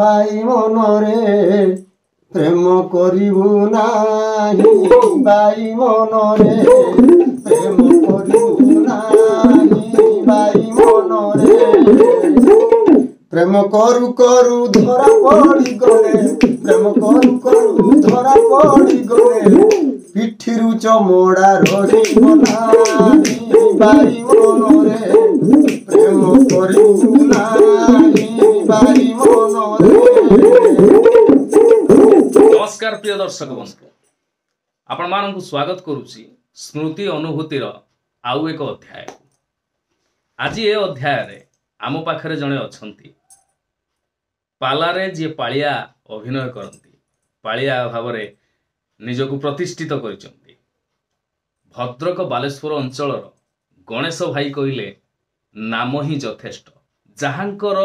ভাই মনরে প্রেম করিবু নাহি ভাই মনরে প্রেম করিবু নাহি ভাই মনরে প্রেম করু করু ধরা পড়ি গলে প্রেম করু করু ধরা পড়ি গলে ପିଠିରୁ ଚମଡ଼ା ରହିବନାହିଁ ବାରି ମନରେ ପ୍ରେମ କରିଛୁ ନାହିଁ ବାରି ମନରେ ନମସ୍କାର ପ୍ରିୟ ଦର୍ଶକ ବନ୍ଧୁ ଆପଣମାନଙ୍କୁ ସ୍ୱାଗତ କରୁଛି ସ୍ମୃତି ଅନୁଭୂତିର ଆଉ ଏକ ଅଧ୍ୟାୟ ଆଜି ଏ ଅଧ୍ୟାୟରେ ଆମ ପାଖରେ ଜଣେ ଅଛନ୍ତି ପାଲାରେ ଯିଏ ପାଳିଆ ଅଭିନୟ କରନ୍ତି ପାଳିଆ ଭାବରେ ନିଜକୁ ପ୍ରତିଷ୍ଠିତ କରିଛନ୍ତି ଭଦ୍ରକ ବାଲେଶ୍ୱର ଅଞ୍ଚଳର ଗଣେଶ ଭାଇ କହିଲେ ନାମ ହିଁ ଯଥେଷ୍ଟ ଯାହାଙ୍କର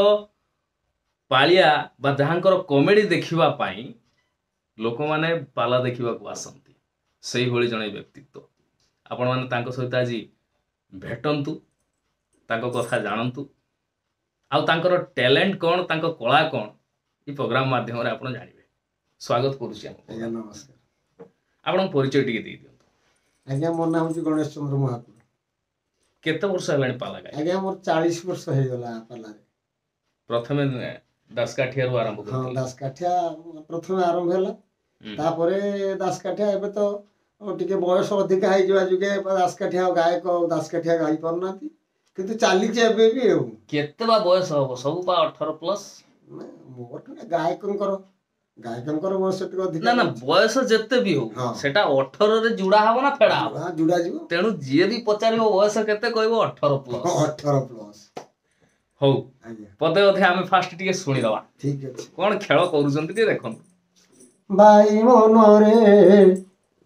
ପାଳିଆ ବା ଯାହାଙ୍କର କମେଡ଼ି ଦେଖିବା ପାଇଁ ଲୋକମାନେ ପାଲା ଦେଖିବାକୁ ଆସନ୍ତି ସେଇଭଳି ଜଣେ ବ୍ୟକ୍ତିତ୍ୱ ଆପଣମାନେ ତାଙ୍କ ସହିତ ଆଜି ଭେଟନ୍ତୁ ତାଙ୍କ କଥା ଜାଣନ୍ତୁ ଆଉ ତାଙ୍କର ଟ୍ୟାଲେଣ୍ଟ କ'ଣ ତାଙ୍କ କଳା କ'ଣ ଏ ପ୍ରୋଗ୍ରାମ ମାଧ୍ୟମରେ ଆପଣ ଜାଣିବେ ସ୍ୱାଗତ କରୁଛି ଆପଣଙ୍କୁ ନମସ୍କାର ଆପଣ ପରିଚୟ ଟିକେ ଦେଇଦିଅନ୍ତୁ ଆଜ୍ଞା ମୋ ନାଁ ହେଉଛି ଗଣେଶ ଚନ୍ଦ୍ର ମହାକୁର କେତେ ବର୍ଷ ହେଲାଣି ପାଲା ଗାଏ ଆଜ୍ଞା ମୋର ଚାଳିଶ ବର୍ଷ ହେଇଗଲା ପାଲାରେ ପ୍ରଥମେ ଦାସକାଠିଆରୁ ଆରମ୍ଭ ହଁ ଦାସକାଠିଆ ପ୍ରଥମେ ଆରମ୍ଭ ହେଲା ତାପରେ ଦାସକାଠିଆ ଏବେ ତ ଟିକେ ବୟସ ଅଧିକା ହେଇଯିବା ଯୁଗେ ଦାସକାଠିଆ ଗାୟକ ଦାସକାଠିଆ ଗାଇ ପାରୁନାହାନ୍ତି କିନ୍ତୁ ଚାଲିଛି ଏବେ ବି ଆଉ କେତେ ବା ବୟସ ହବ ସବୁ ବା ଅଠର ପ୍ଲସ୍ ମୋର ଗାୟକଙ୍କର ଗାୟକଙ୍କର ବୟସ ଟିକେ ଅଧିକ ନା ନା ବୟସ ଯେତେ ବି ହଉ ସେଟା ଅଠରରେ ଯୁଡ଼ା ହବ ନା ଫେଡ଼ା ହବ ଯୋଡ଼ା ଯିବ ତେଣୁ ଯିଏ ବି ପଚାରିବ ବୟସ କେତେ କହିବ ଅଠର ପ୍ଲସ୍ ଅଠର ପ୍ଲସ୍ ହଉ ପଦେ ଅଧେ ଆମେ ଫାଷ୍ଟ ଟିକେ ଶୁଣିଦବା ଠିକ ଅଛି କଣ ଖେଳ କରୁଛନ୍ତି ଟିକେ ଦେଖନ୍ତୁ ଭାଇ ମନରେ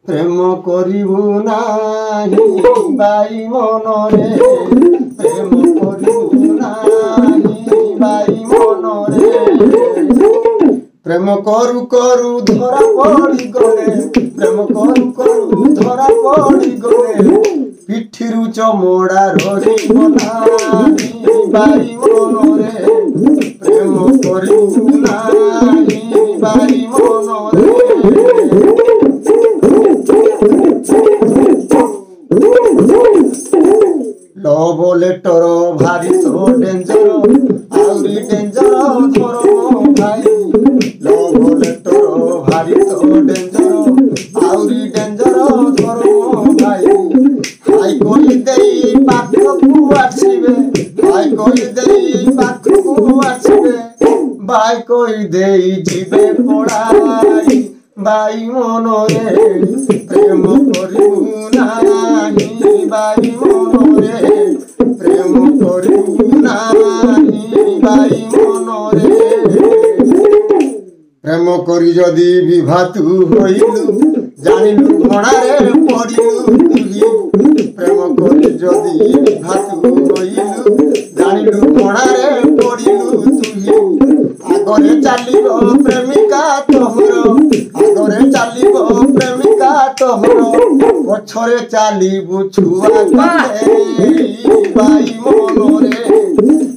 ପ୍ରେମ କରିବୁ ନାହିଁ ଭାଇ ମନରେ ପ୍ରେମ କରିବୁ ନାହିଁ ପ୍ରେମ କରୁ କରୁ ଧରା ପଡି ଗଲେ ପ୍ରେମ କରୁ କରୁ ଧରା ପଡି ଗଲେ ପିଠିରୁ ଚମଡା ରହିବାରି ମନରେ ପ୍ରେମ କରିବୁ ନାହିଁ ମନରେ ଲଭ ଲେଟର ଭାରି ଡେଞ୍ଜର ଆହୁରି ଡେଞ୍ଜର ଧର কই দেই জীবে পড়াই বাই মনরে প্রেম করিব নাহি বাই মনরে প্রেম করিব নাহি বাই মনরে প্রেম করি যদি বিভাতু হইলু জানিলু মনারে পড়িলু প্রেম করি যদি বিভাতু হইলু আদরে চালিব প্রেমিকা তোহর আদরে চালিব প্রেমিকা তোহর পছরে চালিবু ছুয়া বাই মনরে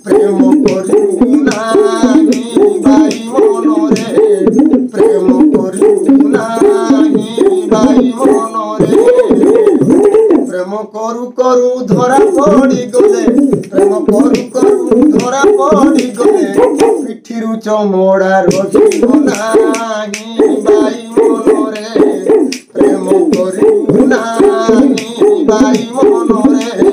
প্রেম করিবু নাহি বাই মনরে প্রেম করিবু নাহি বাই মনরে প্রেম করু করু ধরা পড়ি গলে প্রেম করু করু ধরা পড়ি গলে মোড়ার রসিব নাহি বাই মনরে প্রেম করি নাহি বাই মনরে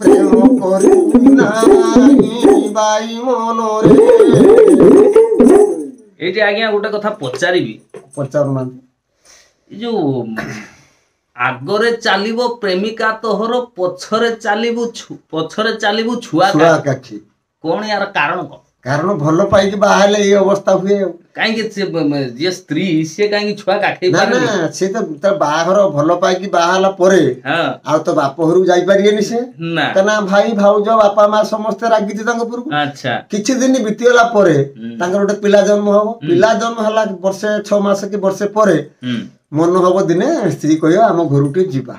প্রেম করি নাহি বাই মনরে ଏଇଠି ଆଜ୍ଞା ଗୋଟେ କଥା ପଚାରିବି ପଚାରୁନାହାନ୍ତି ଏ ଯୋଉ ଆଗରେ ଚାଲିବ ପ୍ରେମିକା ତୋହର ପଛରେ ଚାଲିବୁ ପଛରେ ଚାଲିବୁ ଛୁଆ କଣ ୟାର କାରଣ କଣ କାରଣ ଭଲ ପାଇକି ବାହା ହେଲେ ଏଇ ଅବସ୍ଥା ହୁଏ ଆଉ କାହିଁକି ସେ ଯିଏ ସ୍ତ୍ରୀ ସିଏ କାହିଁକି ଛୁଆ କାଖେଇ ନା ନା ସେ ତ ତା ବାହାଘର ଭଲ ପାଇକି ବାହା ହେଲା ପରେ ଆଉ ତ ବାପ ଘରକୁ ଯାଇପାରିବେନି ସେ କାହିଁକିନା ଭାଇ ଭାଉଜ ବାପା ମା ସମସ୍ତେ ରାଗିଛି ତାଙ୍କ ଉପରକୁ ଆଚ୍ଛା କିଛି ଦିନ ବିତିଗଲା ପରେ ତାଙ୍କର ଗୋଟେ ପିଲା ଜନ୍ମ ହବ ପିଲା ଜନ୍ମ ହେଲା ବର୍ଷେ ଛଅ ମାସ କି ବର୍ଷେ ପରେ ମନ ହବ ଦିନେ ସ୍ତ୍ରୀ କହିବ ଆମ ଘରକୁ ଟିକେ ଯିବା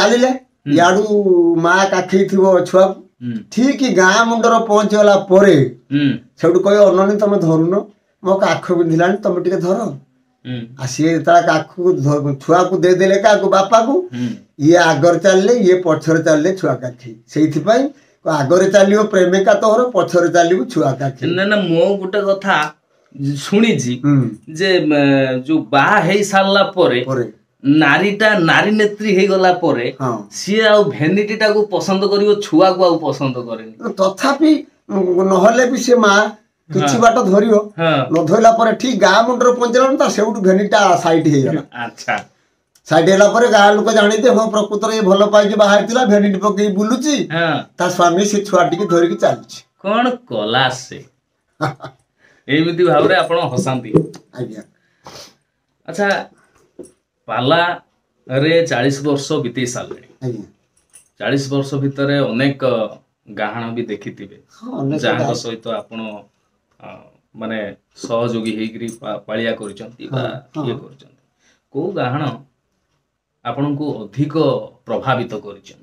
ଚାଲିଲେ ଇଆଡୁ ମା କାଖେଇ ଥିବ ଛୁଆକୁ ଠିକ ଗାଁ ମୁଣ୍ଡର ପହଞ୍ଚିଗଲା ପରେ ସେଉଠୁ କହିବ ଅନନି ତମେ ଧରୁନ ମୋ କାଖ ପିନ୍ଧିଲାଣି ତମେ ଟିକେ ଧର ଆସିବେ ଯେତେବେଳେ କାଖକୁ ଛୁଆକୁ ଦେଇଦେଲେ କାହାକୁ ବାପାକୁ ଇଏ ଆଗରେ ଚାଲିଲେ ଇଏ ପଛରେ ଚାଲିଲେ ଛୁଆ କାଖି ସେଇଥିପାଇଁ ଆଗରେ ଚାଲିବ ପ୍ରେମିକା ତୋର ପଛରେ ଚାଲିବ ଛୁଆ କାଖି ନା ନା ମୋ ଗୋଟେ କଥା ଶୁଣିଛି ଯେ ଯୋଉ ବାହା ହେଇ ସାରିଲା ପରେ নারীটা নারী ନେତ୍ରୀ ହେଇଗଲା ପରେ ସିଏ ଆଉ ଭେନିଟିଟାକୁ ପସନ୍ଦ କରିବ ଛୁଆକୁ ଆଉ ପସନ୍ଦ କରେନି ତଥାପି ନହେଲେ ବି ସେ ମା କିଛି ବାଟ ଧରିବ ନ ଧରିଲା ପରେ ଠିକ ଗାଁ ମୁଣ୍ଡରେ ପହଞ୍ଚିଲାଣି ତା ସେଇଠୁ ଭେନିଟା ସାଇଡ୍ ହେଇଗଲା ଆଚ୍ଛା ସାଇଡ୍ ହେଲା ପରେ ଗାଁ ଲୋକ ଜାଣିଦେ ହଁ ପ୍ରକୃତରେ ଭଲ ପାଇକି ବାହାରିଥିଲା ଭେନିଟି ପକେଇ ବୁଲୁଛି ତା ସ୍ୱାମୀ ସେ ଛୁଆଟିକି ଧରିକି ଚାଲିଛି କଣ କଲା ସେ ଏମିତି ଭାବରେ ଆପଣ ହସାନ୍ତି ଆଜ୍ଞା ଆଚ୍ଛା ପାଲାରେ ଚାଳିଶ ବର୍ଷ ବିତେଇ ସାରିଲେଣି ଚାଳିଶ ବର୍ଷ ଭିତରେ ଅନେକ ଗାହାଣ ବି ଦେଖିଥିବେ ଯାହାଙ୍କ ସହିତ ଆପଣ ମାନେ ସହଯୋଗୀ ହେଇକିରି ପାଳିଆ କରିଛନ୍ତି ବା ଇଏ କରିଛନ୍ତି କୋଉ ଗାହାଣ ଆପଣଙ୍କୁ ଅଧିକ ପ୍ରଭାବିତ କରିଛନ୍ତି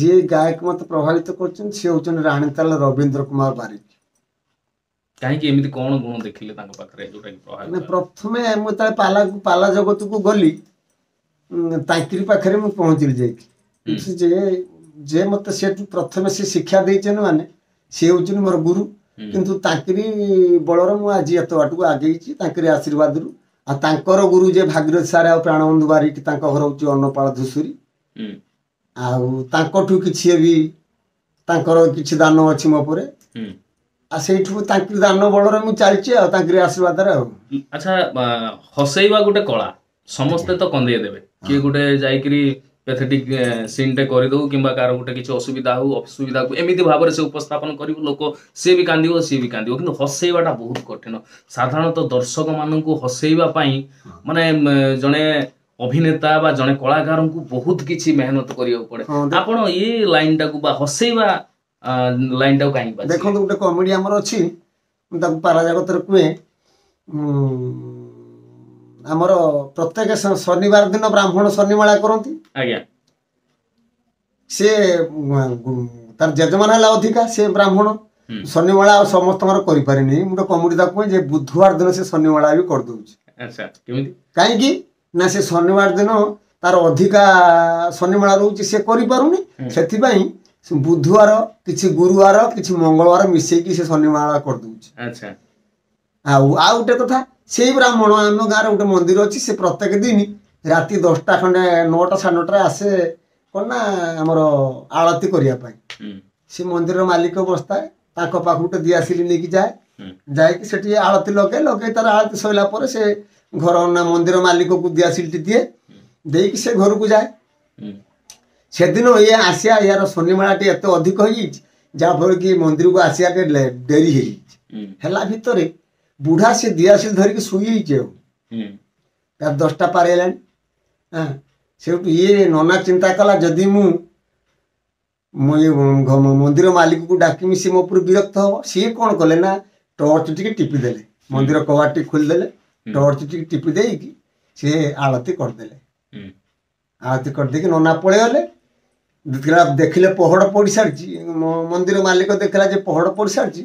ଯିଏ ଗାୟକ ମୋତେ ପ୍ରଭାବିତ କରିଛନ୍ତି ସିଏ ହେଉଛନ୍ତି ରାଣୀତାଲ ରବୀନ୍ଦ୍ର କୁମାର ବାରିକ କାହିଁକି ଏମିତି କ'ଣ ଗୁଣ ଦେଖିଲେ ତାଙ୍କ ପାଖରେ ଯୋଉଟାକି ପ୍ରଥମେ ମୁଁ ଯେତେବେଳେ ପାଲା ପାଲା ଜଗତକୁ ଗଲି ତାଙ୍କରି ପାଖରେ ମୁଁ ପହଞ୍ଚିଲି ଯାଇକି ଯେ ଯେ ମତେ ସେଠୁ ପ୍ରଥମେ ସେ ଶିକ୍ଷା ଦେଇଛନ୍ତି ମାନେ ସେ ହେଉଛନ୍ତି ମୋର ଗୁରୁ କିନ୍ତୁ ତାଙ୍କରି ବଳରେ ମୁଁ ଆଜି ଏତେ ବାଟକୁ ଆଗେଇଛି ତାଙ୍କରି ଆଶୀର୍ବାଦରୁ ଆଉ ତାଙ୍କର ଗୁରୁ ଯେ ଭାଗୀରଥ ସାର ଆଉ ପ୍ରାଣବନ୍ଧୁ ବାରିକି ତାଙ୍କ ଘର ହଉଛି ଅନ୍ନପାଳ ଧୂସୁରୀ ଆଉ ତାଙ୍କଠୁ କିଛି ବି ତାଙ୍କର କିଛି ଦାନ ଅଛି ମୋ ଉପରେ ଆଉ ସେଇଠୁ ତାଙ୍କରି ଦାନ ବଳରେ ମୁଁ ଚାଲିଛି ଆଉ ତାଙ୍କରି ଆଶୀର୍ବାଦରେ ଆଉ ଆଚ୍ଛା ହସେଇବା ଗୋଟେ କଳା ସମସ୍ତେ ତ କନ୍ଦେଇ ଦେବେ କିଏ ଗୋଟେ ଯାଇକିରି ପ୍ୟାଥେଟିକ୍ ସିନ୍ଟେ କରିଦେଉ କିମ୍ବା କାହାର ଗୋଟେ କିଛି ଅସୁବିଧା ହଉ ଅସୁବିଧାକୁ ଏମିତି ଭାବରେ ସେ ଉପସ୍ଥାପନ କରିବ ଲୋକ ସିଏ ବି କାନ୍ଦିବ ସିଏ ବି କାନ୍ଦିବ କିନ୍ତୁ ହସେଇବାଟା ବହୁତ କଠିନ ସାଧାରଣତଃ ଦର୍ଶକମାନଙ୍କୁ ହସେଇବା ପାଇଁ ମାନେ ଜଣେ ଅଭିନେତା ବା ଜଣେ କଳାକାରଙ୍କୁ ବହୁତ କିଛି ମେହନତ କରିବାକୁ ପଡେ ଆପଣ ଏ ଲାଇନଟାକୁ ବା ହସେଇବା ଲାଇନ୍ଟାକୁ କାହିଁକି ଦେଖନ୍ତୁ ଗୋଟେ କମେଡି ଆମର ଅଛି ମୁଁ ତାକୁ ପାରାଜଗତରେ କୁହେ ଉଁ, ଆମର ପ୍ରତ୍ୟେକ ଶନିବାର ଦିନ ବ୍ରାହ୍ମଣ ଶନିମାଳା କରନ୍ତି ଆଜ୍ଞା ସିଏ ତାର ଜେଜମାନ ହେଲା ଅଧିକା ସେ ବ୍ରାହ୍ମଣ ହୁଁ। ଶନିମାଳା ଆଉ ସମସ୍ତଙ୍କର କରିପାରିନି ମୁଁ ଗୋଟେ କମେଡି ତାକୁ କୁହେ ଯେ ବୁଧବାର ଦିନ ସେ ଶନିମାଳା ବି କରିଦେଉଛି ଆଚ୍ଛା କାହିଁକି ନା ସେ ଶନିବାର ଦିନ ତାର ଅଧିକା ଶନିମାଳା ରହୁଛି ସେ କରିପାରୁନି ସେଥିପାଇଁ ବୁଧବାର କିଛି ଗୁରୁବାର କିଛି ମଙ୍ଗଳବାର ମିଶେଇକି ସେ ଶନିବାର କରିଦେଉଛି ଆଚ୍ଛା ଆଉ ଆଉ ଗୋଟେ କଥା ସେଇ ବ୍ରାହ୍ମଣ ଆମ ଗାଁରେ ଗୋଟେ ମନ୍ଦିର ଅଛି ସେ ପ୍ରତ୍ୟେକ ଦିନ ରାତି ଦଶଟା ଖଣ୍ଡେ ନଅଟା ସାଢ଼େ ନଅଟାରେ ଆସେ କ'ଣ ନା ଆମର ଆଳତି କରିବା ପାଇଁ ସେ ମନ୍ଦିରର ମାଲିକ ବସିଥାଏ ତାଙ୍କ ପାଖକୁ ଗୋଟେ ଦିଆସିଲି ନେଇକି ଯାଏ ଯାଇକି ସେଠି ଆଳତି ଲଗାଏ ଲଗାଇ ତାର ଆଳତି ସରିଲା ପରେ ସେ ଘର ମନ୍ଦିର ମାଲିକକୁ ଦିଆସିଲିଟି ଦିଏ ଦେଇକି ସେ ଘରକୁ ଯାଏ ସେଦିନ ଇଏ ଆସିବା ଏହାର ଶନିମେଳାଟି ଏତେ ଅଧିକ ହେଇଯାଇଛି ଯାହାଫଳରେ କି ମନ୍ଦିରକୁ ଆସିବାକେ ଡେରି ହେଇଯାଇଛି ହେଲା ଭିତରେ ବୁଢ଼ା ସେ ଦିଆସିଲି ଧରିକି ଶୋଇଯାଇଛି ଆଉ ତାର ଦଶଟା ପାର ହେଲାଣି ସେଠୁ ଇଏ ନନା ଚିନ୍ତା କଲା ଯଦି ମୁଁ ମନ୍ଦିର ମାଲିକକୁ ଡାକିମି ସେ ମୋ ଉପରେ ବିରକ୍ତ ହେବ ସିଏ କ'ଣ କଲେ ନା ଟର୍ଚ୍ଚ ଟିକେ ଟିପିଦେଲେ ମନ୍ଦିର କବାଟଟି ଖୋଲିଦେଲେ ଟର୍ଚ୍ଚ ଟିକେ ଟିପି ଦେଇକି ସିଏ ଆଳତି କରିଦେଲେ ଆଳତି କରିଦେଇକି ନନା ପଳେଇଗଲେ ଦେଖିଲା ଦେଖିଲେ ପହଡ଼ ପଡ଼ି ସାରିଛି ମନ୍ଦିର ମାଲିକ ଦେଖିଲା ଯେ ପହଡ଼ ପଡ଼ି ସାରିଛି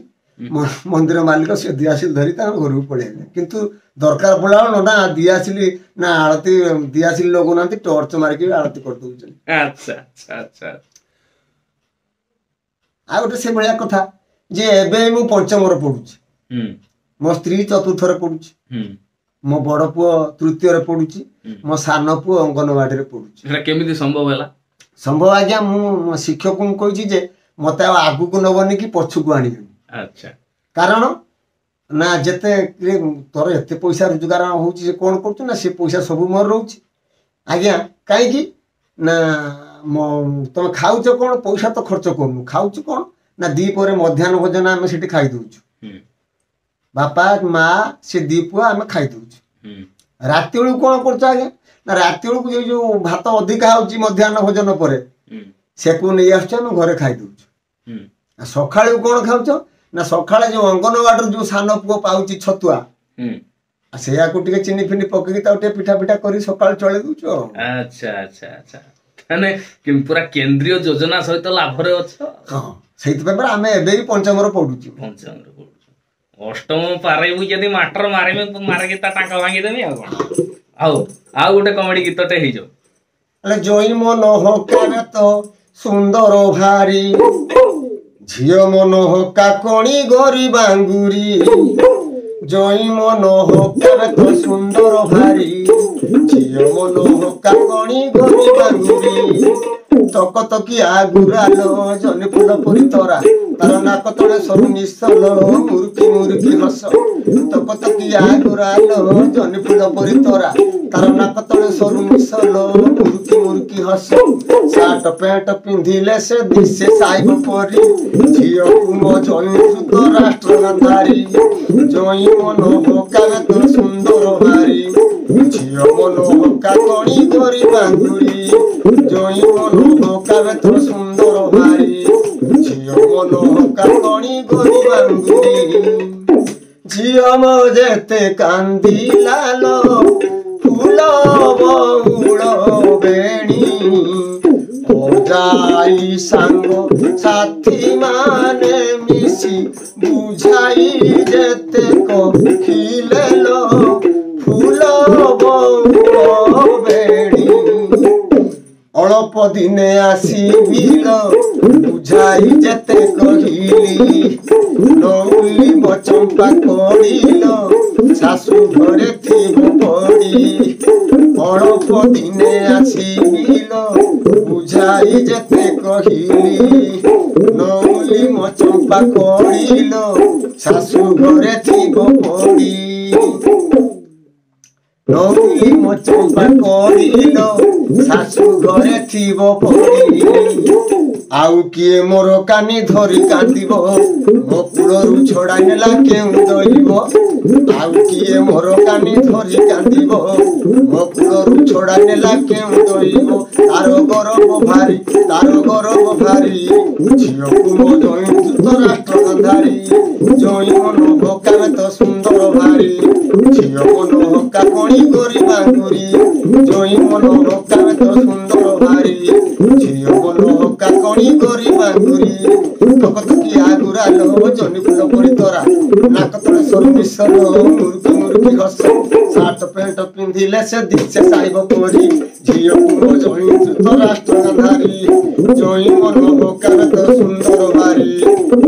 ମନ୍ଦିର ମାଲିକ ସେ ଦିଆସିଲି ଧରି ତାଙ୍କ ଘରକୁ ପଳେଇଲେ କିନ୍ତୁ ଦରକାର ପଡ଼ିଲା ବେଳୁ ନା ଦିଆସିଲି ନା ଆଳତି ଦିଆସିଲି ଲଗଉନାହାନ୍ତି ଟର୍ଚ୍ଚ ମାରିକି ଆଳତି କରିଦଉଛନ୍ତି ଆଉ ଗୋଟେ ସେଭଳିଆ କଥା ଯେ ଏବେ ମୁଁ ପଞ୍ଚମରେ ପଢୁଛି ମୋ ସ୍ତ୍ରୀ ଚତୁର୍ଥରେ ପଢୁଛି ମୋ ବଡ ପୁଅ ତୃତୀୟରେ ପଢୁଛି ମୋ ସାନ ପୁଅ ଅଙ୍ଗନବାଡିରେ ପଢୁଛି କେମିତି ସମ୍ଭବ ହେଲା ସମ୍ଭବ ଆଜ୍ଞା ମୁଁ ମୋ ଶିକ୍ଷକଙ୍କୁ କହିଛି ଯେ ମୋତେ ଆଉ ଆଗକୁ ନେବନି କି ପଛକୁ ଆଣିବନି ଆଚ୍ଛା କାରଣ ନା ଯେତେ ତୋର ଏତେ ପଇସା ରୋଜଗାର ହେଉଛି ସେ କ'ଣ କରୁଛୁ ନା ସେ ପଇସା ସବୁ ମୋର ରହୁଛି ଆଜ୍ଞା କାହିଁକି ନା ତମେ ଖାଉଛ କ'ଣ ପଇସା ତ ଖର୍ଚ୍ଚ କରୁନୁ ଖାଉଛୁ କ'ଣ ନା ଦ୍ୱିପହରେ ମଧ୍ୟାହ୍ନ ଭୋଜନ ଆମେ ସେଠି ଖାଇଦେଉଛୁ ବାପା ମା ସେ ଦୁଇ ପୁଅ ଆମେ ଖାଇଦେଉଛୁ ରାତି ବେଳକୁ କ'ଣ କରୁଛୁ ଆଜ୍ଞା ନା ରାତି ବେଳକୁ ଏଇ ଯୋଉ ଭାତ ଅଧିକା ହଉଛି ମଧ୍ୟାହ୍ନ ଭୋଜନ ପରେ ସେକୁ ନେଇ ଆସୁଛ ଆମେ ଘରେ ଖାଇ ଦଉଛୁ ସକାଳୁ କଣ ଖାଉଛ ନା ସକାଳେ ଯୋଉ ଅଙ୍ଗନବାଡ଼ିରୁ ଯୋଉ ସାନ ପୁଅ ପାଉଛି ଛତୁଆ ସେଇଆକୁ ଟିକେ ଚିନି ଫିନି ପକେଇକି ତାକୁ ଟିକେ ପିଠା ପିଠା କରି ସକାଳୁ ଚଳେଇ ଦଉଛୁ ଆଚ୍ଛା ଆଚ୍ଛା ଆଚ୍ଛା ମାନେ ପୁରା କେନ୍ଦ୍ରୀୟ ଯୋଜନା ସହିତ ଲାଭରେ ଅଛ ହଁ ସେଇଥିପାଇଁ ପରା ଆମେ ଏବେ ବି ପଞ୍ଚମରେ ପଢୁଛୁ ପଞ୍ଚମରେ ପଢୁଛୁ ଅଷ୍ଟମ ପାରେବୁ ଯଦି ମାଟର ମାରିବେ ମାରିକି ତା ଟାଙ୍କା ଭାଙ୍ଗିଦେବି ଆଉ କ'ଣ ଆଉ ଆଉ ଗୋଟେ କମେଡି ଗୀତଟେ ହେଇଯାଉ ହେଲେ ଜଇ ମନ ହକାର ତ ସୁନ୍ଦର ଭାରି ଝିଅ ମନ ହକା କଣି ଗରି ବାଙ୍ଗୁରି ଜଇ ମନ ହକାର ତ ସୁନ୍ଦର ଭାରି ଝିଅ ମନ ହକା କଣି ଗରି ବାଙ୍ଗୁରି টক টকি আগুৰাল জনে ফুল পৰি তৰা তাৰ নাক তলে সৰু নিশ্চল মূৰ্তি মূৰ্তি হস টক টকি আগুৰাল জনে ফুল পৰি তৰা তাৰ নাক তলে সৰু নিশ্চল মূৰ্তি মূৰ্তি হস চাৰ্ট পেণ্ট পিন্ধিলে সে দিছে চাইব পৰি ঝিয় কুম জয়ীভূত ৰাষ্ট্ৰ নাৰী জয়ী মন পকাৰে তোৰ সুন্দৰ বাৰী ଝିଅ ମନ ହକା କଣି ଧରି ବାଙ୍ଗୁଳି ଜଇଁ ମନ ହକା ତୁ ସୁନ୍ଦର ଭାରି ଝିଅ ମନ ହକା କଣି ଧରି ବାଙ୍ଗୁଳି ଝିଅ ମୋ ଯେତେ କାନ୍ଦିଲା ଲୋ ଫୁଲ ବଉଳ ବେଣୀ ଯାଇ ସାଙ୍ଗ ସାଥୀ ମାନେ ମିଶି ବୁଝାଇ ଯେତେ କହିଲେ ଲୋ অল্প দিনে আসিবিল বুঝাই যেতে কহিলি নৌলি মচম্পা করিল শাশু ঘরে থিব পড়ি অল্প দিনে আসিবিল বুঝাই যেতে কহিলি নৌলি মচম্পা করিল শাশু ঘরে থিব পড়ি রঙি মোচো পাকড়ি দ শাশু ঘরে থিব পড়ি ଆଉ କିଏ ମୋର କାନି ଧରି କାନ୍ଦିବ ମୋ କୂଳରୁ ଛଡ଼ା ହେଲା କେଉଁ ଦଳିବ ଆଉ କିଏ ମୋର କାନି ଧରି କାନ୍ଦିବ ମୋ କୂଳରୁ ଛଡ଼ା ନେଲା କେଉଁ ଦଳିବ ତାର ଗରମ ଭାରି ତାର ଗରମ ଭାରି ଝିଅକୁ ମୋ ଜଇଁ ଯୁକ୍ତରାଷ୍ଟ୍ର ଅନ୍ଧାରି ଜଇଁ ମନ ଭକାରେ ତ ସୁନ୍ଦର ଭାରି ଝିଅ ମନ ହକା କଣି କରି ବାଙ୍ଗୁରି ଜଇଁ ମନ ହକାରେ ତ ସୁନ୍ଦର ଭାରି ଝିଅ ମନ ହକା କଣି করি মাধুরী তখন কি আগুরা নব জনিপুল করি তোরা নাক তলে সরু মিশ্র মুরগি মুরগি ঘর্ষ শার্ট প্যান্ট পিঁধিলে সে দিচ্ছে সাইব পরি ঝিও পুরো জয়ী দ্রুত রাষ্ট্রধারী জয়ী মনোহকার তো সুন্দর বাড়ি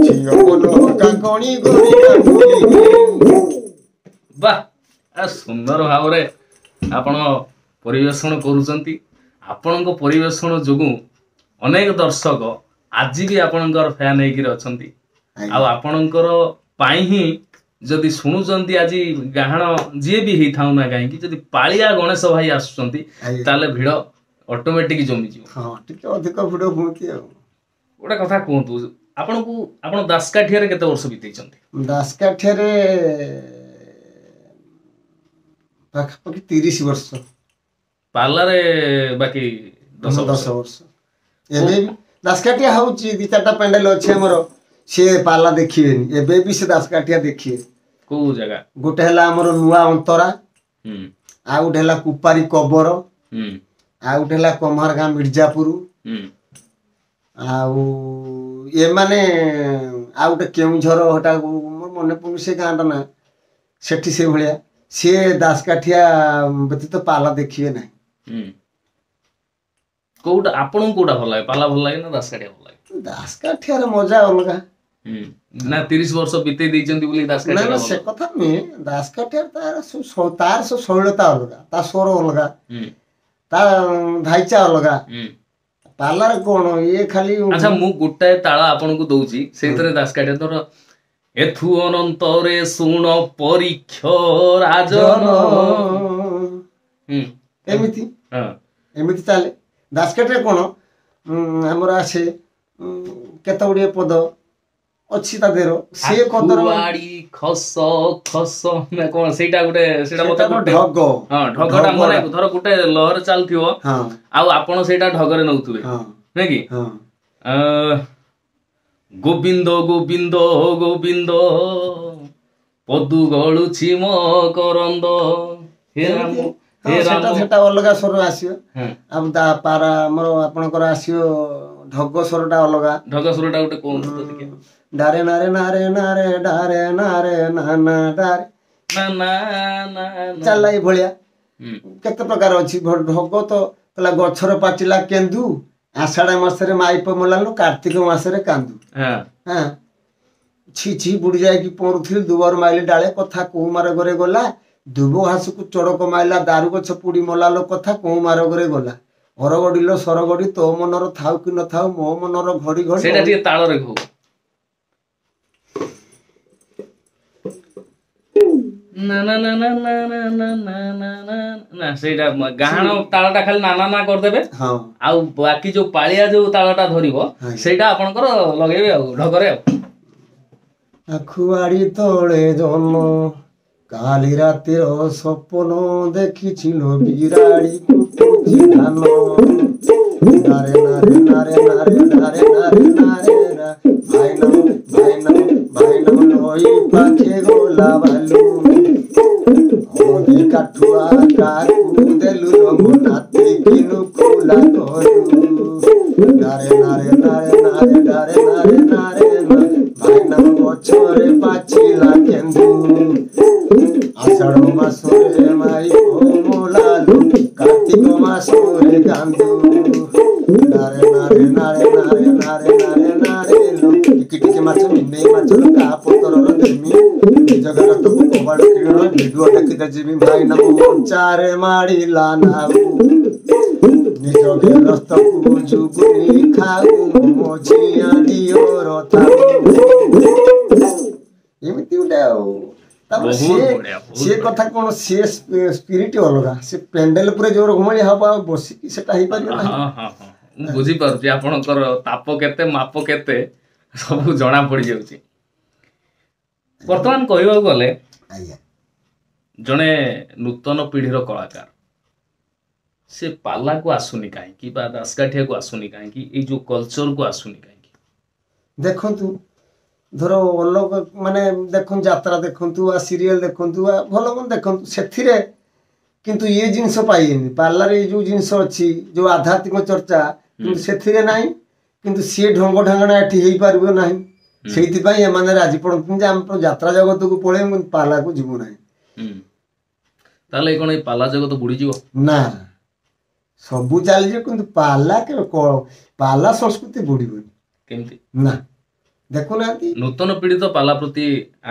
ঝিও মনোহকা গণি গণি বাহ সুন্দর ଆପଣ ପରିବେଷଣ କରୁଛନ୍ତି ଆପଣଙ୍କ ପରିବେଷଣ ଯୋଗୁଁ ଅନେକ ଦର୍ଶକ ଆଜି ବି ଆପଣଙ୍କର ଫ୍ୟାନ୍ ହେଇକିରି ଅଛନ୍ତି ଆଉ ଆପଣଙ୍କର ପାଇଁ ହିଁ ଯଦି ଶୁଣୁଛନ୍ତି ଆଜି ଗାହାଣ ଯିଏ ବି ହେଇଥାଉ ନା କାହିଁକି ଯଦି ପାଳିଆ ଗଣେଶ ଭାଇ ଆସୁଛନ୍ତି ତାହେଲେ ଭିଡ଼ ଅଟୋମେଟିକ ଜମିଯିବ ଟିକେ ଅଧିକ ଭିଡ଼ ହୁଅନ୍ତି ଆଉ ଗୋଟେ କଥା କୁହନ୍ତୁ ଆପଣଙ୍କୁ ଆପଣ ଦାସକାଠିଆରେ କେତେ ବର୍ଷ ବିତେଇଛନ୍ତି ଦାସକାଠିଆରେ ପାଖାପାଖି ତିରିଶ ବର୍ଷ ପାର୍ଲାରେ ବାକି ଦଶ ବର୍ଷ ଏବେ ବି ଦାସକାଠିଆ ହେଉଛି ଦି ଚାରିଟା ପ୍ୟାଣ୍ଡେଲ ଅଛି ଆମର ସିଏ ପାଲା ଦେଖିବେନି ଏବେ ବି ସେ ଦାସକାଠିଆ ଦେଖିବେ କୋଉ ଜାଗା ଗୋଟେ ହେଲା ଆମର ନୂଆ ଅନ୍ତରା ଆଉ ଗୋଟେ ହେଲା କୁପାରି କବର ଆଉ ଗୋଟେ ହେଲା କମାର ଗାଁ ମିର୍ଜାପୁର ଆଉ ଏମାନେ ଆଉ ଗୋଟେ କେଉଁଝର ହେଟା ମୋର ମନେ ପଡ଼ୁନି ସେ ଗାଁଟା ନା ସେଠି ସେଇଭଳିଆ ସିଏ ଦାସକାଠିଆ ବ୍ୟତୀତ ପାଲା ଦେଖିବେ ନାହିଁ କୋଉଟା ଆପଣଙ୍କୁ କୋଉଟା ଭଲ ଲାଗେ ପାଲା ଭଲ ଲାଗେ ନା ଦାସକାଠିଆ ଭଲ ଲାଗେ ଦାସକାଠିଆରେ ମଜା ଅଲଗା ନା ତିରିଶ ବର୍ଷ ବିତେଇ ଦେଇଛନ୍ତି ବୋଲି ଦାସକାଠିଆ ସେ କଥା ନୁହେଁ ଦାସକାଠିଆ ତାର ତାର ସବୁ ଶୈଳତା ଅଲଗା ତା ସ୍ୱର ଅଲଗା ତା ଧାଇଚା ଅଲଗା ପାଲାରେ କଣ ଇଏ ଖାଲି ଆଚ୍ଛା ମୁଁ ଗୋଟାଏ ତାଳ ଆପଣଙ୍କୁ ଦଉଛି ସେଇଥିରେ ଦାସକାଠିଆ ଧର ଏଥୁ ଅନନ୍ତରେ ଶୁଣ ପରୀକ୍ଷ ରାଜନ ଏମିତି ଏମିତି ଚାଲେ ବାସ୍କେଟ୍ରେ କ'ଣ ଆମର ଆସେ କେତେ ଗୁଡ଼ିଏ ପଦ ଅଛି ତା ଦେହର ସେ ପଦର ଖସ ଖସ କ'ଣ ସେଇଟା ଗୋଟେ ସେଇଟା ଢଗ ହଁ ଢଗଟା ମନେ ଧର ଗୋଟେ ଲହର ଚାଲୁଥିବ ଆଉ ଆପଣ ସେଇଟା ଢଗରେ ନଉଥିବେ ନାଇଁ କି ଗୋବିନ୍ଦ ଗୋବିନ୍ଦ ଗୋବିନ୍ଦ ପଦୁ ଗଳୁଛି ମୋ କରନ୍ଦ ହେ ରାମ ସେଟା ସେଟା ଅଲଗା ସ୍ୱର ଆସିବ ଆଉ ତା ପାରା ଆମର ଆପଣଙ୍କର ଆସିବ ଢଗ ସ୍ୱରଟା ଅଲଗା ଢଗ ସ୍ୱରଟା ଗୋଟେ କୁହନ୍ତୁ ଡାରେ ନାରେ ନାରେ ନାରେ ଡାରେ ନାରେ ନା ନା ଡାରେ ଚାଲିଲା ଏଇ ଭଳିଆ କେତେ ପ୍ରକାର ଅଛି ଢଗ ତ କହିଲା ଗଛର ପାଚିଲା କେନ୍ଦୁ ଆଷାଢ଼ ମାସରେ ମାଇପ ମଲାଲୁ କାର୍ତ୍ତିକ ମାସରେ କାନ୍ଦୁ ହଁ ଛି ଛି ବୁଡ଼ି ଯାଇକି ପଡ଼ୁଥିଲି ଦୁବର ମାଇଲି ଡାଳେ କଥା କୁମାର ଘରେ ଗଲା ଦୁବ ଘାସକୁ ଚଡ଼କ ମାଇଲା ଦାରୁ ଗଛ ପୁଡ଼ି ମଲା ଲୋ କଥା କୋଉ ମାରଗରେ ଗଲା ଅରଗଡ଼ିଲ ସରଗଡ଼ି ତୋ ମନର ଥାଉ କି ନଥାଉ ମୋ ମନର ଘଡ଼ି ଘଡ଼ି ତାଳରେ ଘୋ ନା ନା ନା ନା ନା ନା ନା ନା ନା ନା ନା ସେଇଟା ଗାହାଣ ତାଳଟା ଖାଲି ନା ନା ନା କରିଦେବେ ଆଉ ବାକି ଯୋଉ ପାଳିଆ ଯୋଉ ତାଳଟା ଧରିବ ସେଇଟା ଆପଣଙ୍କର ଲଗେଇବେ ଆଉ ଢଗରେ ଆଉ ଆଖୁଆଡ଼ି ତଳେ ଜନ୍ମ কালি রাতের স্বপ্ন দেখিছিল বিরাড়ি নারে নারে নারে নারে নারে নারে নারে ভাই নাম ভাই ওই পাখে গোলা ভালু Kodi katua ka kudelu lomu nati kinu kula toru. Nare nare nare nare nare nare nare mai na bochore pachila kendu. Asaro masore mai omolalu katiko masore gandu. Nare nare nare nare nare nare nare ଟିକିକି ମାଛ ମିନେଇ ମାଛ କାହା ପତରର ଦେମି ଜଗନ୍ନାଥକୁ କବାଡ଼ କିରଣ ଭିଡୁଅ ଡାକିଦେ ଯିମି ଭାଇ ନବୁ ଉଞ୍ଚାରେ ମାଡ଼ିଲା ନାଉ ନିଜ ଗେରସ୍ତକୁ ଯୁଗୁନି ଖାଉ ମୋ ଝିଆ ଡିଓର ଥାଉ ଏମିତି ଗୋଟେ ଆଉ ତାପରେ ସିଏ ସିଏ କଥା କ'ଣ ସିଏ ସ୍ପିରିଟ୍ ଅଲଗା ସେ ପେଣ୍ଡେଲ ଉପରେ ଯୋଉ ରଘୁମଣି ହବ ଆଉ ବସିକି ସେଟା ହେଇପାରିବ ନାହିଁ ମୁଁ ବୁଝିପାରୁଛି ଆପଣଙ୍କର ତାପ କେତେ ମାପ କେତେ ସବୁ ଜଣା ପଡ଼ିଯାଉଛି ବର୍ତ୍ତମାନ କହିବାକୁ ଗଲେ ଜଣେ ନୂତନ ପିଢ଼ିର କଳାକାର ସେ ପାଲାକୁ ଆସୁନି କାହିଁକି ବା ଦାସକାଠିଆକୁ ଆସୁନି କାହିଁକି ଏଇ ଯେଉଁ କଲଚରକୁ ଆସୁନି କାହିଁକି ଦେଖନ୍ତୁ ଧର ଅଲଗା ମାନେ ଦେଖନ୍ତୁ ଯାତ୍ରା ଦେଖନ୍ତୁ ବା ସିରିଏଲ ଦେଖନ୍ତୁ ବା ଭଲ ମନ୍ଦ ଦେଖନ୍ତୁ ସେଥିରେ କିନ୍ତୁ ଇଏ ଜିନିଷ ପାଇବେନି ପାର୍ଲାରେ ଏଇ ଯୋଉ ଜିନିଷ ଅଛି ଯୋଉ ଆଧ୍ୟାତ୍ମିକ ଚର୍ଚ୍ଚା କିନ୍ତୁ ସେଥିରେ ନାହିଁ କିନ୍ତୁ ସିଏ ଢଙ୍ଗ ଢାଙ୍ଗଣା ଏଠି ହେଇପାରିବ ନାହିଁ ସେଇଥିପାଇଁ ଏମାନେ ରାଜି ପଡ଼ନ୍ତି ଯେ ଆମ ଯାତ୍ରା ଜଗତକୁ ପଳେଇବୁ କିନ୍ତୁ ପାଲାକୁ ଯିବୁ ନାହିଁ ତାହେଲେ କଣ ଏଇ ପାଲା ଜଗତ ବୁଡ଼ିଯିବ ନା ସବୁ ଚାଲିଯିବ କିନ୍ତୁ ପାଲା କେବେ ପାଲା ସଂସ୍କୃତି ବୁଡ଼ିବନି କେମିତି ନା ଦେଖୁନାହାନ୍ତି ନୂତନ ପିଢ଼ି ତ ପାଲା ପ୍ରତି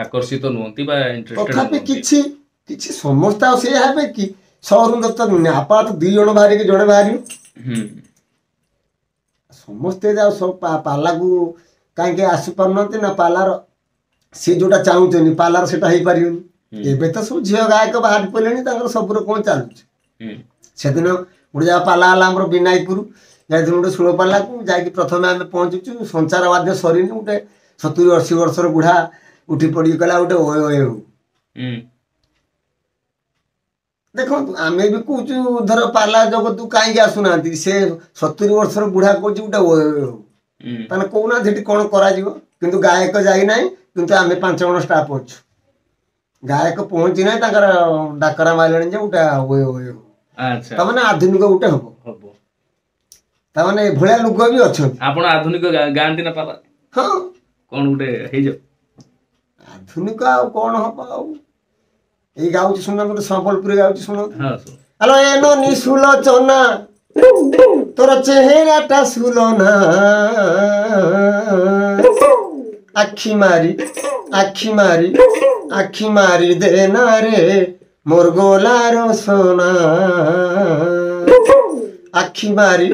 ଆକର୍ଷିତ ନୁହନ୍ତି ବା ତଥାପି କିଛି କିଛି ସମସ୍ତେ ଆଉ ସେଇଆ ହେବେ କି ସହରୁ ତ ଆପାତ ଦୁଇ ଜଣ ବାହାରିକି ଜଣେ ବାହାରିବ ସମସ୍ତେ ଯାଉ ସବୁ ପାଲାକୁ କାହିଁକି ଆସିପାରୁନାହାନ୍ତି ନା ପାଲାର ସେ ଯୋଉଟା ଚାହୁଁଛନ୍ତି ପାଲାର ସେଟା ହେଇପାରିବନି ଏବେ ତ ସବୁ ଝିଅ ଗାୟକ ବାହାରି ପଡ଼ିଲେଣି ତାଙ୍କର ସବୁର କ'ଣ ଚାଲୁଛି ସେଦିନ ଗୋଟେ ଯାହା ପାଲା ହେଲା ଆମର ବିନାୟକପୁର ଯାଇଥିଲୁ ଗୋଟେ ଷୋଳ ପାଲାକୁ ଯାଇକି ପ୍ରଥମେ ଆମେ ପହଞ୍ଚୁଛୁ ସଞ୍ଚାର ବାଧ୍ୟ ସରିନି ଗୋଟେ ସତୁରି ଅଶୀ ବର୍ଷର ବୁଢ଼ା ଉଠି ପଡ଼ିକି କହିଲା ଗୋଟେ ଓ ଓଏ ହଉ ଦେଖନ୍ତୁ ଆମେ ବି କହୁଛୁ ଧର ପାଲା ଜଗତକୁ କାହିଁକି ଆସୁନାହାନ୍ତି ସେ ସତୁରୀ ବର୍ଷର ବୁଢା କହୁଛି ଗୋଟେ ତାହେଲେ କହୁନାହାନ୍ତି ସେଠି କ'ଣ କରାଯିବ କିନ୍ତୁ ଗାୟକ ଯାଇନାହିଁ କିନ୍ତୁ ଆମେ ପାଞ୍ଚ ଜଣ ଷ୍ଟାଫ୍ ଅଛୁ ଗାୟକ ପହଞ୍ଚି ନାହିଁ ତାଙ୍କର ଡାକରା ମାରିଲେଣି ଯେ ଗୋଟେ ଓଏ ଓଏ ତାମାନେ ଆଧୁନିକ ଗୋଟେ ହବ ତାମାନେ ଏଭଳିଆ ଲୋକ ବି ଅଛନ୍ତି ଆପଣ ଆଧୁନିକ ଗାଆନ୍ତି ନା ପାଲା ହଁ କ'ଣ ଗୋଟେ ହେଇଯାଉ ଆଧୁନିକ ଆଉ କ'ଣ ହବ ଆଉ ଏଇ ଗାଉଛି ଶୁଣ ଗୋଟେ ସମ୍ବଲପୁରୀ ଗାଉଛି ଶୁଣ ଆଲୋ ଏ ନନି ସୁଲୋଚନା ତୋର ଚେହେରାଟା ସୁଲନା ଆଖି ମାରି ଆଖି ମାରି ଆଖି ମାରି ଦେନା ରେ ମୋର ଗୋଲାର ସୋନା আখি মারি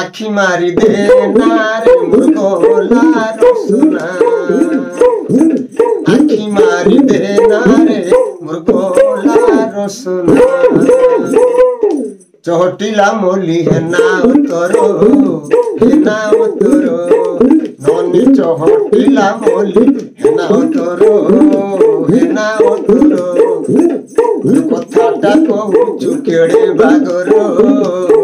আখি মারি দে নারে মুগোলার সোনা আখি মারি দে নারে মুগোলার সোনা চহটিলা মলি হে নাও তর হে নাও তর ননি চহটিলা মলি হে নাও তর হে নাও তর কথাটা কহুচু কেড়ে বাগর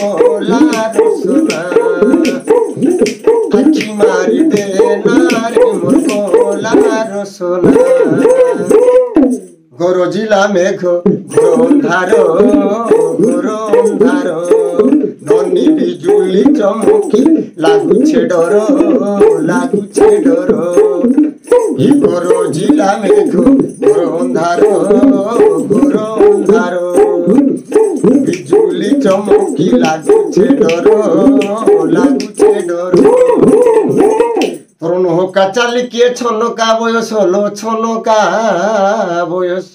গরজিলা মেঘ গরন্ধার গরন্ধার ননি বিজুলি চমকি লাগুছে ডর লাগুছে ডর ই গরজিলা মেঘ গরন্ধার গর મારી ચમકી લાગુ છે ડરો લાગુ છે ડરો প্রণহ কাচালি কে ছনকা বয়স হলো ছনকা বয়স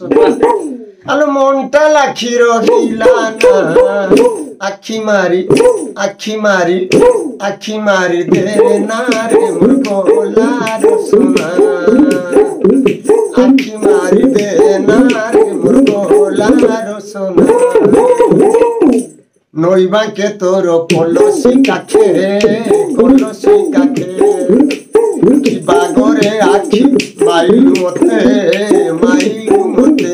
আলো মনটা লাখি রহিলা না আখি মারি আখি মারি আখি মারি দে না রে মোর গলার সোনা আখি মারি দে না রে মোর গলার সোনা নইবা কে তোর কলসি কাখে কলসি কাখে বাগরে আখি মাইলু মতে মাইলু মতে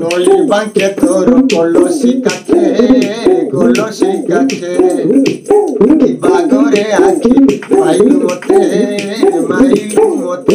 নইবা কে তোর কলসি কাখে কলসি কাখে বাগরে আখি মাইলু মতে মাইলু মতে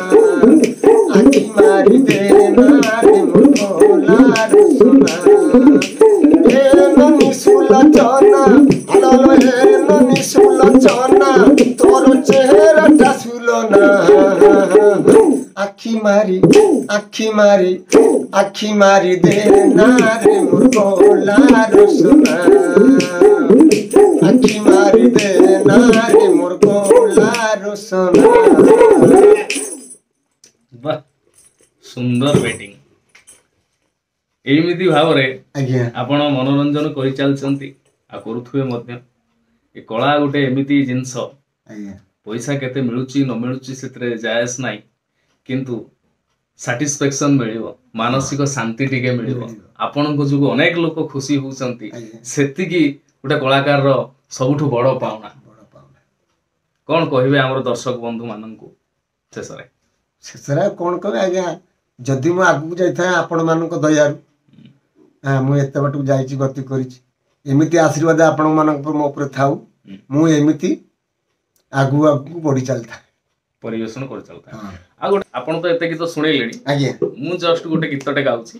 মারি আখি মারি আখি মারি দে না রে মোর কোলার সোনা আখি মারি দে না রে মোর কোলার সোনা বাহ সুন্দর ব্যাটিং ଏମିତି ଭାବରେ ଆଜ୍ଞା ଆପଣ ମନୋରଞ୍ଜନ କରିଚାଲିଛନ୍ତି ଆଉ କରୁଥିବେ ମଧ୍ୟ ଏ କଳା ଗୋଟେ ଏମିତି ଜିନିଷ ପଇସା କେତେ ମିଳୁଛି ନ ମିଳୁଛି ସେଥିରେ ଜାୟଜ ନାହିଁ କିନ୍ତୁ ସାଟିସ୍ଫାକ୍ସନ ମିଳିବ ମାନସିକ ଶାନ୍ତି ଟିକେ ମିଳିବ ଆପଣଙ୍କ ଯୋଗୁଁ ଅନେକ ଲୋକ ଖୁସି ହଉଛନ୍ତି ସେତିକି ଗୋଟେ କଳାକାରର ସବୁଠୁ ବଡ ପାଉଣା କଣ କହିବେ ଆମର ଦର୍ଶକ ବନ୍ଧୁ ମାନଙ୍କୁ ଶେଷରେ ଶେଷରେ କଣ କହିବେ ଆଜ୍ଞା ଯଦି ମୁଁ ଆଗକୁ ଯାଇଥାଏ ଆପଣମାନଙ୍କ ଦୟାରୁ ମୁଁ ଏତେ ବାଟକୁ ଯାଇଛି ଗତି କରିଛି ଏମିତି ଆଶୀର୍ବାଦ ଆପଣମାନଙ୍କ ମୋ ଉପରେ ଥାଉ ମୁଁ ଏମିତି ଆଗକୁ ଆଗକୁ ବଢ଼ି ଚାଲିଥାଏ ପରିବେଷଣ କରିଚାଲୁଥାଏ ଆଉ ଗୋଟେ ଆପଣ ତ ଏତେ ଗୀତ ଶୁଣେଇଲେଣି ମୁଁ ଜଷ୍ଟ ଗୋଟେ ଗୀତଟେ ଗାଉଛି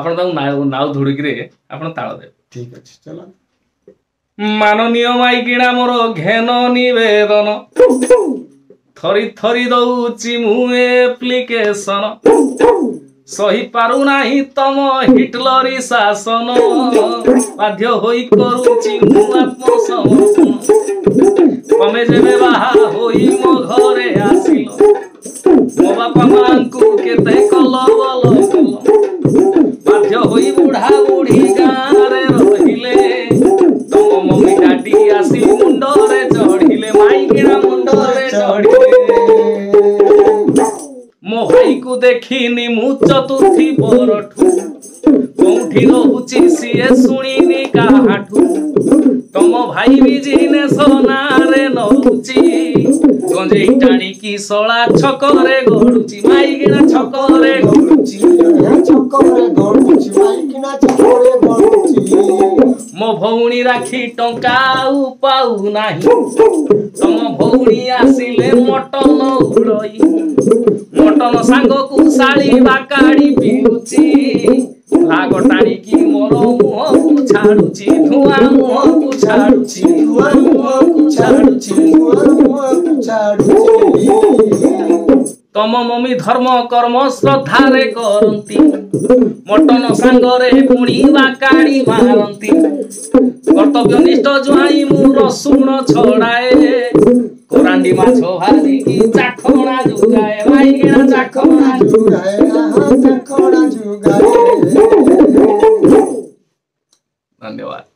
ଆପଣ ତାଙ୍କୁ ନାଉ ଧୁଡିକିରେ ଆପଣ ତାଳ ଦେବେ ଠିକ ଅଛି ଚାଲ ମାନନୀୟ ମାଇକିଣା ମୋର ଘେନ ନିବେଦନ ଥରି ଥରି ଦଉଛି ମୁଁ ଏପ୍ଲିକେସନ ସହି ପାରୁନାହିଁ ତମ ହିଟଲରୀ ଶାସନ ବାଧ୍ୟ ହୋଇ କରୁଛି ମୁଁ ଆତ୍ମସମର୍ପଣ কমে দেবে বাহা হই মো ঘরে আসিল মো বাপা মাঙ্কু কেতে কল বল বাধ্য হই বুড়া বুড়ি গাঁরে রহিলে তোম মমি ডাটি আসি মুন্ডরে চড়িলে মাইকিনা মুন্ডরে চড়িলে মোহাইকু দেখিনি মু চতুর্থী বরঠু কোউঠি রহুচি সিয়ে শুনি ଗଞ୍ଜେଇ ଟାଣିକି ଶଳା ଛକରେ ଗଡୁଛି ମାଇକିନା ଛକରେ ଗଡୁଛି ଛକରେ ଗଡୁଛି ମାଇକିନା ଛକରେ ଗଡୁଛି ମୋ ଭଉଣୀ ରାକ୍ଷୀ ଟଙ୍କା ଆଉ ପାଉନାହିଁ ତମ ଭଉଣୀ ଆସିଲେ ମଟନ ଉଡ଼ଇ ମଟନ ସାଙ୍ଗକୁ ଶାଳୀ ବାକାଡ଼ି ପିଉଛି ତମ ମମି ଧର୍ମ କର୍ମ ଶ୍ରଦ୍ଧାରେ କରନ୍ତି ମଟନ ସାଙ୍ଗରେ ପୁଣି ବାକାଳି ମାରନ୍ତି କର୍ତ୍ତବ୍ୟ ନିଷ୍ଠ ଜୁଆଇ ମୁଁ ରସୁଣ ଛଡ଼ାଏ कोरांडीमा छोहारी की चाखोड़ा जुगाए भाई गेरा चाखोड़ा जुगाए हाँ चाखोड़ा जुगाए धन्यवाद